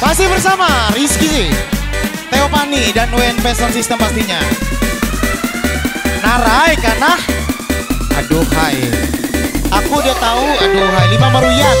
Masih bersama Rizky, Teopani, dan WNP Sound System pastinya. Narai karena aduhai. Aku udah tahu aduhai lima meruyak.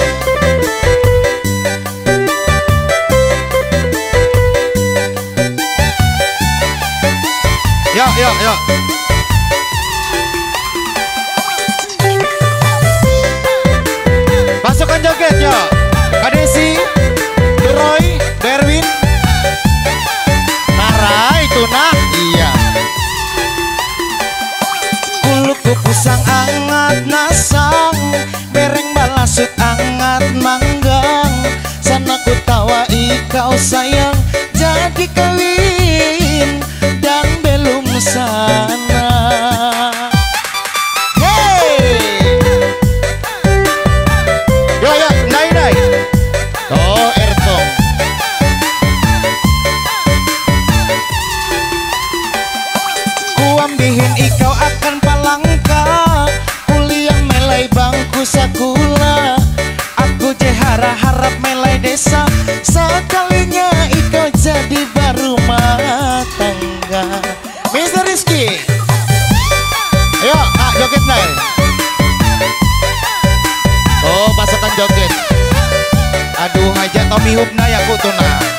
aduh hajat Tommy Hubna ya kutuna.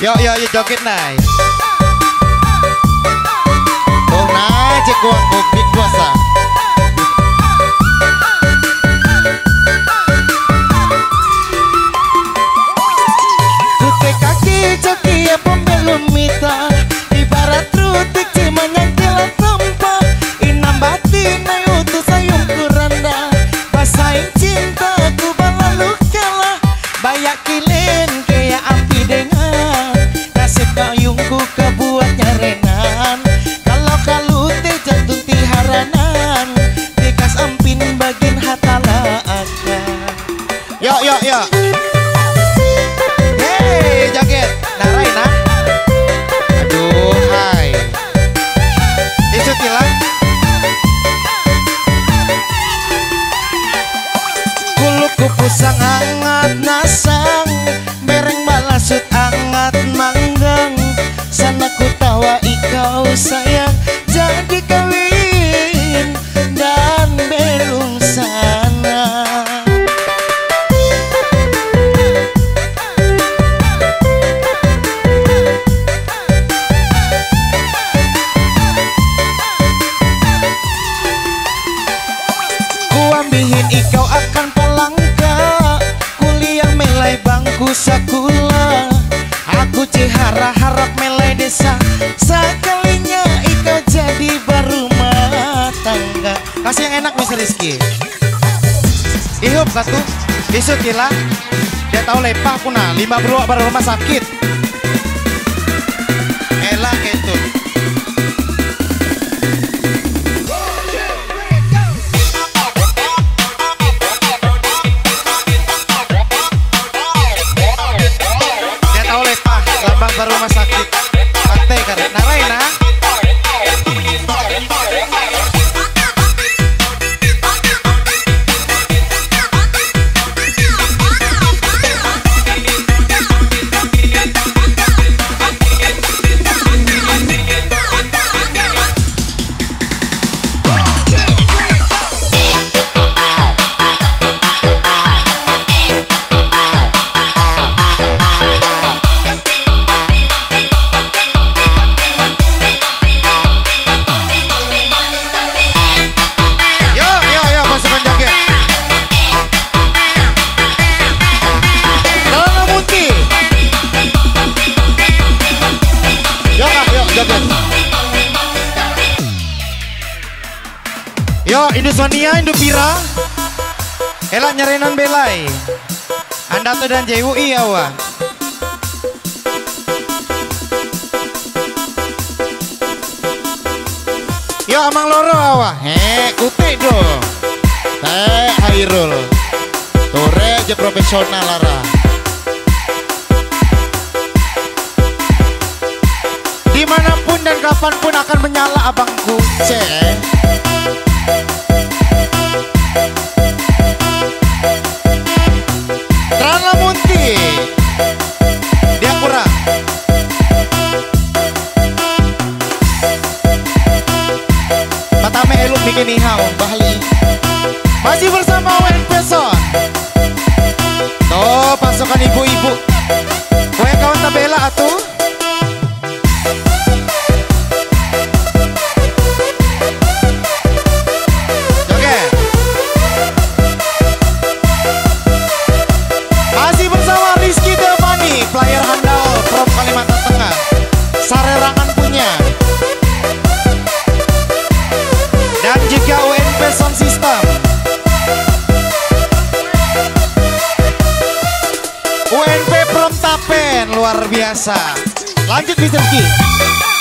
Yo yo yo joget nai. Tuh nai cek gua big kuasa. Kute kaki coki ya pembelum mita. Isang angat na sa Rizky. Ihup satu Isu kila. Dia tahu lepah kuna Lima beruak baru rumah sakit. Elah kecil Sonia Indupira Elak nyerenan belai. Anda tuh dan JWI iya wah Yo amang loro awa He kutik do Teh Hairul. Tore aja profesional lara. Di mana pun dan kapan pun akan menyala abangku Cek Pasukan ibu-ibu. Kue kawan tabela atuh चमकी चमकी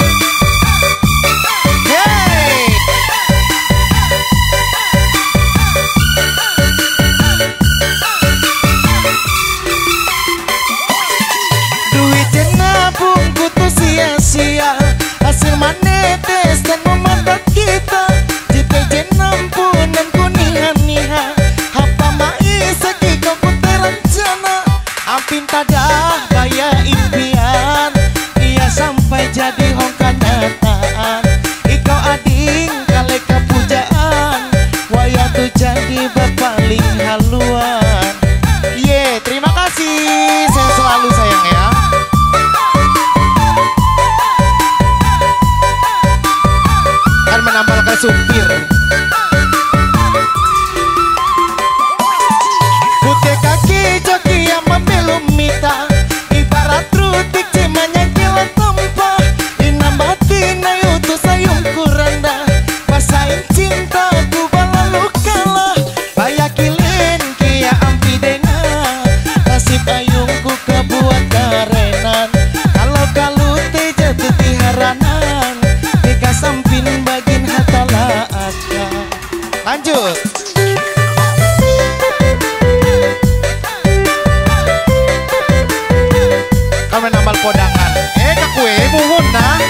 kepodangan eh kak kue mungun nah.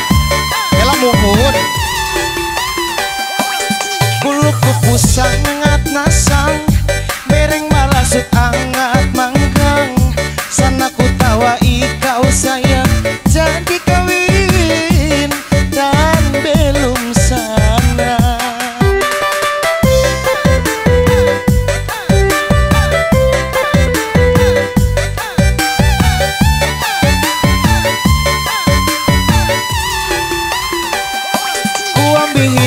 Elah mungun kuluk kupusangan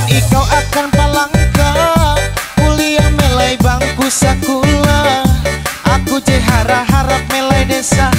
Kini kau akan palangka Kuliah melai bangku sakula. Aku jehara harap melai desa